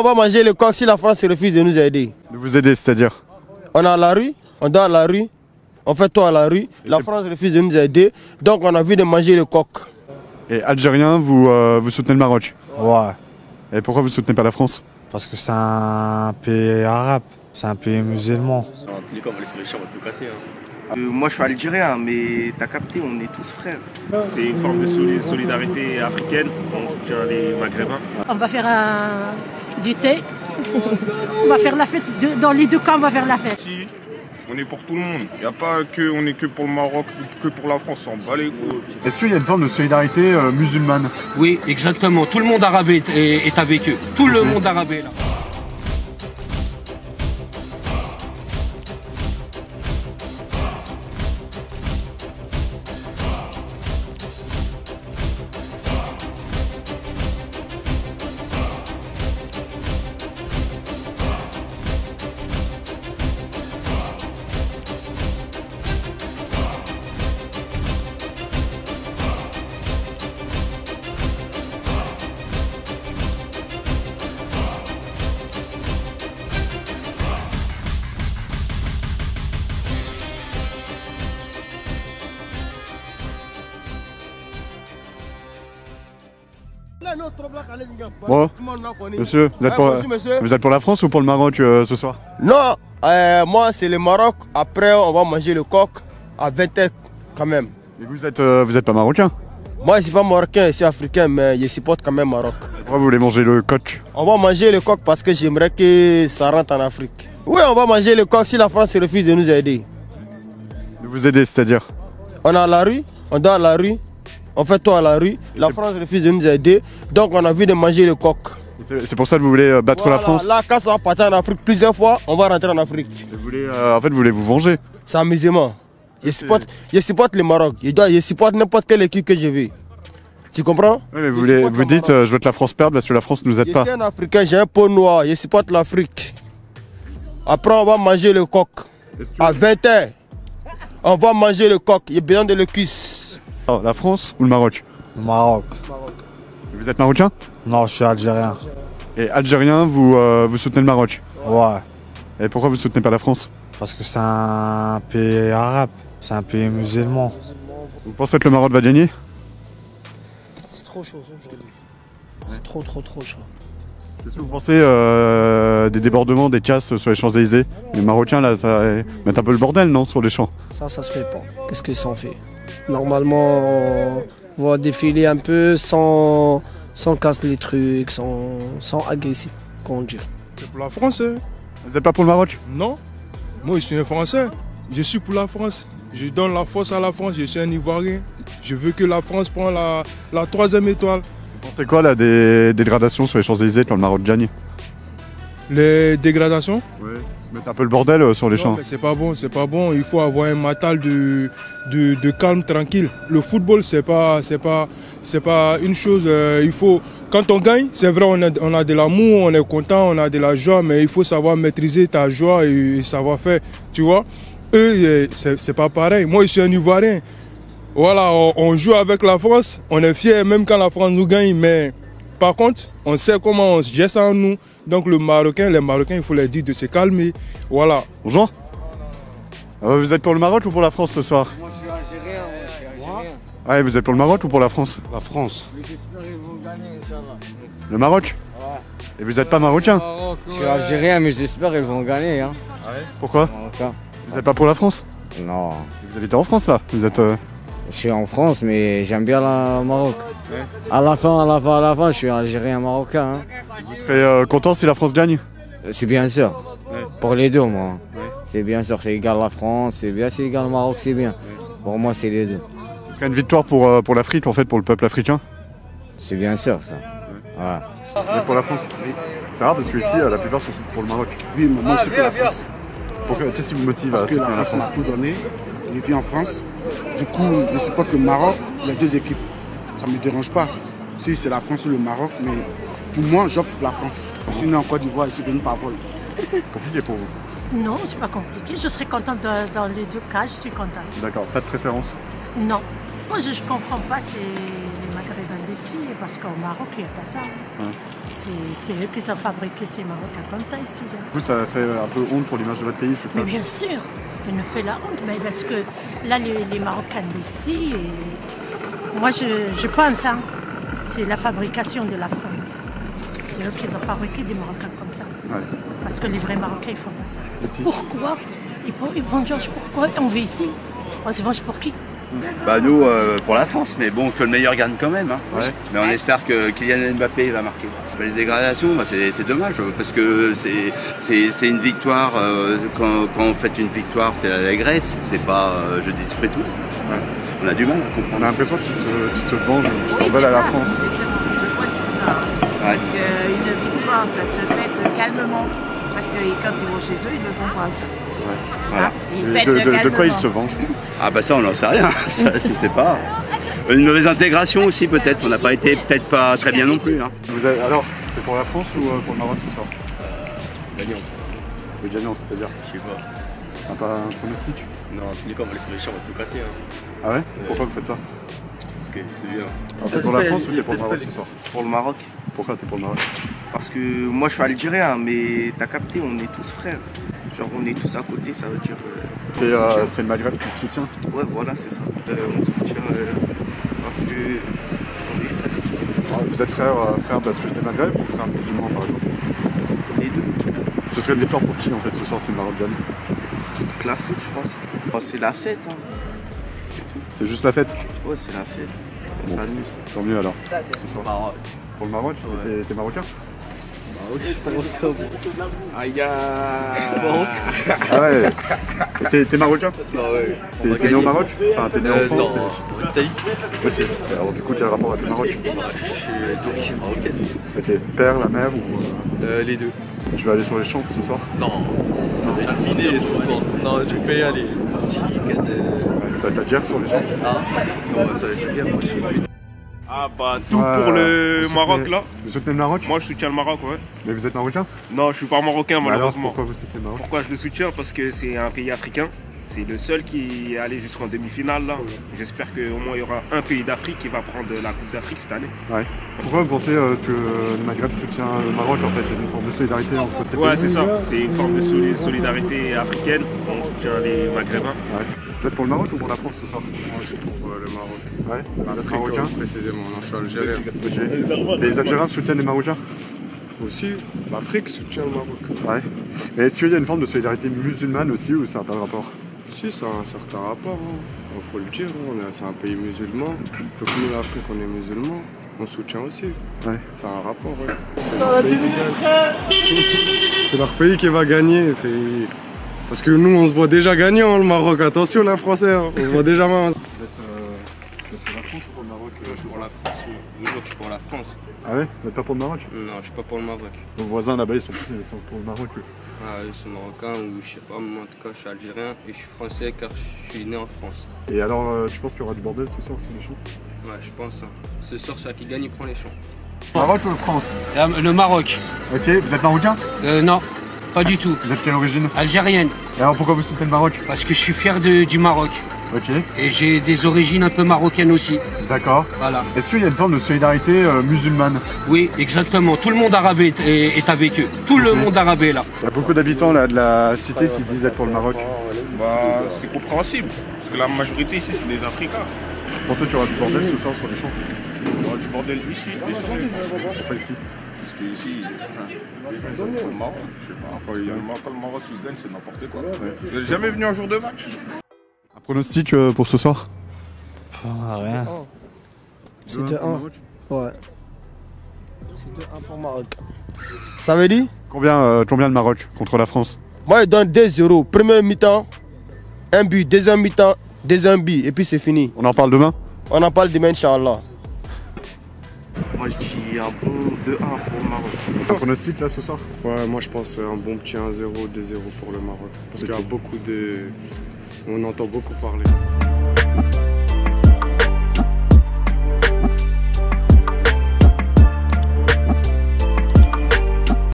on va manger le coq si la France refuse de nous aider De vous aider, c'est-à-dire On est à la rue, on dort à la rue, on fait tout à la rue. La France refuse de nous aider, donc on a envie de manger le coq. Et algérien, vous, euh, vous soutenez le Maroc? Ouais, Et pourquoi vous soutenez pas la France? Parce que c'est un pays arabe, c'est un pays musulman. En les cas, on tout casser. hein. Euh, moi je suis algérien, mais t'as capté, on est tous frères. C'est une forme de soli- solidarité africaine. On soutient les Maghrébins. On va faire un- du thé. On va faire la fête. de- dans les deux camps, on va faire la fête. Si, on est pour tout le monde. Il n'y a pas que on est que pour le Maroc ou que pour la France, on bat les couilles. Est-ce qu'il y a une forme de solidarité euh, musulmane? Oui, exactement. Tout le monde arabe est, est- est avec eux. Tout le monde arabe est là. Bon, monsieur, vous êtes, pour, bonjour, monsieur. vous êtes pour la France ou pour le Maroc euh, ce soir? Non, euh, moi c'est le Maroc. Après, on va manger le coq à 20h quand même. Et vous êtes, euh, vous êtes pas marocain? Moi, je suis pas marocain, je suis africain, mais je supporte quand même Maroc. Pourquoi vous voulez manger le coq? On va manger le coq parce que j'aimerais que ça rentre en Afrique. Oui, on va manger le coq si la France refuse de nous aider. De vous aider, c'est-à-dire? On est à la rue, on dort à la rue, on fait tout à la rue. La France refuse de nous aider, donc on a envie de manger le coq. C'est pour ça que vous voulez euh, battre la France Là, quand ça va partir en Afrique plusieurs fois, on va rentrer en Afrique. Et vous voulez, euh, En fait, vous voulez vous venger C'est amusement. Je supporte, je supporte le Maroc. Je, dois, je supporte n'importe quelle équipe que je veux. Tu comprends? Oui, mais vous, Je voulez, vous dites, euh, je veux que la France perde parce que la France ne nous aide Je pas. suis un Africain, j'ai un peau noir, je supporte l'Afrique. Après, on va manger le coq. À 20h, on va manger le coq. Il y a besoin de le cuisse. Oh, la France ou le Maroc? Le Maroc. Vous êtes marocain? Non, je suis algérien. Et algérien, vous, euh, vous soutenez le Maroc? Ouais, Et pourquoi vous soutenez pas la France? Parce que c'est un pays arabe, c'est un pays musulman. Vous pensez que le Maroc va gagner? C'est trop chaud aujourd'hui. C'est trop, trop, trop chaud. Qu'est-ce que vous pensez euh, des débordements, des casses sur les Champs-Élysées? Les Marocains, là, ça mettent un peu le bordel, non, sur les champs? Ça, ça se fait pas. Qu'est-ce que ça en fait? Normalement, on va défiler un peu sans, sans casser les trucs, sans, sans agressif, comment dire. C'est pour la France, hein Vous êtes pas pour le Maroc? Non. Moi, je suis un Français. Je suis pour la France. Je donne la force à la France. Je suis un Ivoirien. Je veux que la France prenne la, la troisième étoile. Vous pensez quoi, là, des dégradations sur les Champs-Élysées quand le Maroc gagne? Les dégradations Ouais. Mettre un peu le bordel euh, sur les Non, champs. mais c'est pas bon, c'est pas bon. Il faut avoir un matal de, de, de calme, tranquille. Le football, c'est pas, c'est pas, c'est pas une chose. euh, il faut, quand on gagne, c'est vrai, on a, on a de l'amour, on est content, on a de la joie, mais il faut savoir maîtriser ta joie et, et savoir faire. Tu vois, eux, euh, c'est pas pareil. Moi, je suis un Ivoirien. Voilà, on, on joue avec la France, on est fiers même quand la France nous gagne, mais par contre, on sait comment on se gère en nous. Donc le Marocain, les Marocains, il faut leur dire de se calmer. Voilà. Bonjour Euh, Vous êtes pour le Maroc ou pour la France ce soir? Moi je suis algérien, ouais, je suis algérien. Ouais, vous êtes pour le Maroc ou pour la France? La France. Mais j'espère qu'ils vont gagner, Inch'Allah. Le Maroc? Et vous êtes pas marocain? Je suis algérien, mais j'espère qu'ils vont gagner. Hein. Pourquoi? Marocain. Vous êtes pas pour la France? Non, Vous habitez en France là? Vous êtes. euh, je suis en France, mais j'aime bien le Maroc. À la fin, à la fin, à la fin, je suis algérien marocain. hein. Vous serez euh, content si la France gagne? C'est bien sûr. Ouais. Pour les deux, moi. Ouais. C'est bien sûr, c'est égal la France, c'est bien, c'est égal le Maroc, c'est bien. Pour moi, c'est les deux. Ce serait une victoire pour, euh, pour l'Afrique en fait, pour le peuple africain? C'est bien sûr, ça. Êtes pour la France? C'est rare parce que ici la plupart sont pour le Maroc. Oui, mais moi je suis pour la France. Pourquoi Qu'est-ce qui vous motive Parce à que la France m'a tout donné. Je vis en France. Du coup, je supporte le Maroc, les deux équipes. Ça ne me dérange pas. Si c'est la France ou le Maroc, mais pour moi, j'opte pour la France. Né en Côte d'Ivoire et je suis venu par vol. Compliqué pour vous. Non, c'est pas compliqué. Je serai contente de- dans les deux cas, je suis contente. D'accord, pas de préférence. Non. Moi, je ne comprends pas, c'est les Maghrébins d'ici. ici, parce qu'au Maroc, il n'y a pas ça. C'est c'est eux qui ont fabriqué ces Marocains comme ça ici. hein. Du coup, ça fait un peu honte pour l'image de votre pays, c'est ça Mais bien sûr, il nous fait la honte, mais parce que là, les, les Marocains d'ici, et- moi je, je pense, hein, c'est la fabrication de la France. C'est eux qui ont fabriqué des Marocains comme ça. Ouais. Parce que les vrais Marocains, ils font pas ça. Pourquoi ils, ils vengent pourquoi On vit ici. On se venge pour qui? Bah nous, euh, pour la France, mais bon, que le meilleur gagne quand même. hein. Ouais. Mais on espère que Kylian Mbappé va marquer. Les dégradations, bah, c'est dommage, parce que c'est- une victoire, euh, quand, quand on fait une victoire, c'est l'allégresse, c'est pas euh, je détruis tout. On a du mal à On a l'impression qu'ils se, qu'ils se vengent, qu'ils s'en Oui, veulent c'est à la. France. Je crois que c'est ça. Ouais. Parce qu'une victoire, ça se fait calmement. Parce que quand ils vont chez eux, ils ne le font pas ça. Voilà. Ils Et fêtent de, de- de calmement. quoi ils se vengent Ah bah ça, on n'en sait rien, ça, je sais pas. Une mauvaise intégration aussi peut-être, on n'a pas été peut-être pas très bien non plus. hein. Vous avez- Alors, c'est pour la France ou euh, pour le Maroc ce soir Gagnant. Le gagnant, c'est-à-dire Je sais pas. un, pas un pronostic? Non, en tous les cas, on va laisser les on va tout casser. Hein. Ah ouais Pourquoi vous faites ça Parce que c'est bien. Alors, T'es pour la France ou t'es pour le Maroc ce soir Pour le Maroc. Pourquoi t'es pour le Maroc Parce que moi je suis algérien, mais t'as capté, on est tous frères. Genre on est tous à côté, ça veut dire. euh, euh. C'est le Maghreb qui se soutient Ouais, voilà, c'est ça. Euh, on se soutient euh, parce que on est frères. Alors, Vous êtes frère, euh, frère parce que c'est Maghreb ou frère musulman par exemple Les deux. Ce serait une victoire pour qui en fait ce soir le Maroc gagne? Toute l'Afrique, je pense. Bon, c'est la fête, hein. C'est tout. C'est juste la fête Ouais, c'est la fête. On Bon. s'amuse. Tant mieux alors. Ce soir. Pour le Maroc T'es- T'es marocain Aïe Ah ouais T'es marocain T'es t'es né au Maroc Enfin t'es né en France non, en Italie. Ok. Alors du coup quel rapport avec le Maroc Je suis d'origine marocaine. Ok, père, la mère ou euh, les deux. tu vas aller sur les champs ce soir Non, terminé ce soir. Non, je vais pas y aller. Euh, Ça va être la guerre sur les champs Ah, non, ça va être bien, moi je suis Ah bah tout Ouais, pour le vous Maroc soutenez- là. Vous soutenez le Maroc Moi je soutiens le Maroc ouais. Mais vous êtes marocain Non je suis pas marocain alors malheureusement. pourquoi vous soutenez le Maroc Pourquoi je le soutiens? Parce que c'est un pays africain. C'est le seul qui est allé jusqu'en demi-finale là. J'espère qu'au moins il y aura un pays d'Afrique qui va prendre la Coupe d'Afrique cette année. Ouais. Pourquoi vous pensez euh, que le Maghreb soutient le Maroc en fait? Il y a une forme de solidarité entre ces Ouais pays c'est ça. C'est une forme de soli- solidarité africaine. On soutient les Maghrébins. Ouais. Vous êtes pour le Maroc ou pour la France ce soir Moi, je suis pour euh, le Maroc. Ouais. Euh, précisément. Non, je suis algérien. Les Algériens soutiennent les Marocains? Aussi, l'Afrique soutient le Maroc. Ouais. Mais est-ce qu'il y a une forme de solidarité musulmane aussi ou ça n'a pas de rapport? Si, ça a un certain rapport. Il faut le dire. hein. C'est un pays musulman. Donc nous, l'Afrique, on est musulmans. On soutient aussi. Ouais. A un rapport, ouais. C'est leur pays qui gagne. C'est leur pays qui va gagner. c'est- Parce que nous, on se voit déjà gagnant, le Maroc. Attention, les Français. hein. On se voit déjà mal. Vous êtes pour la France ou pour le Maroc Je suis pour la France. Toujours, je suis pour la France. Ah ouais? Vous n'êtes pas pour le Maroc? Non, je suis pas pour le Maroc. Vos voisins là-bas ils sont, ils sont pour le Maroc eux. Ah, ils sont marocains ou je sais pas, moi en tout cas je suis algérien et je suis français car je suis né en France. Et alors euh, tu penses qu'il y aura du bordel ce soir sur les champs Ouais, je pense. hein. Ce soir, celui qui gagne, il prend les champs. Maroc ou France? Le Maroc. Ok, vous êtes marocain? Euh, non, pas du tout. Vous êtes quelle origine Algérienne. Et alors pourquoi vous soutenez le Maroc Parce que je suis fier de- du Maroc. Ok, Et j'ai des origines un peu marocaines aussi. d'accord. Voilà. Est-ce qu'il y a une forme de solidarité euh, musulmane Oui, exactement. Tout le monde arabe est, est- est avec eux. Tout le monde arabe est là. Il y a beaucoup d'habitants là de la cité qui disent être pour le Maroc. Bah c'est compréhensible. Parce que la majorité ici c'est des Africains. Vous pensez qu'il y aura du bordel ce soir sur les champs Il y aura du bordel ici, déjà. Pas ici. Je sais pas, quand il y a quand le Maroc gagne, c'est n'importe quoi. Vous êtes jamais venu un jour de match? Un pronostic euh, pour ce soir? Rien. C'est Deux-un 2-1. pour le Maroc Ouais. C'est 2-1 pour Maroc. Ça veut dire Combien, euh, combien le Maroc contre la France? Moi, je donne 2-0. Premier mi-temps, un but. Deuxième mi-temps, deuxième but. Et puis c'est fini. On en parle demain? On en parle demain, Inch'Allah. Moi, je dis un bon 2-1 pour le Maroc. Un pronostic là ce soir? Ouais, moi je pense un bon petit 1-0, 2-0 pour le Maroc. Parce qu'il y a beaucoup de. On entend beaucoup parler.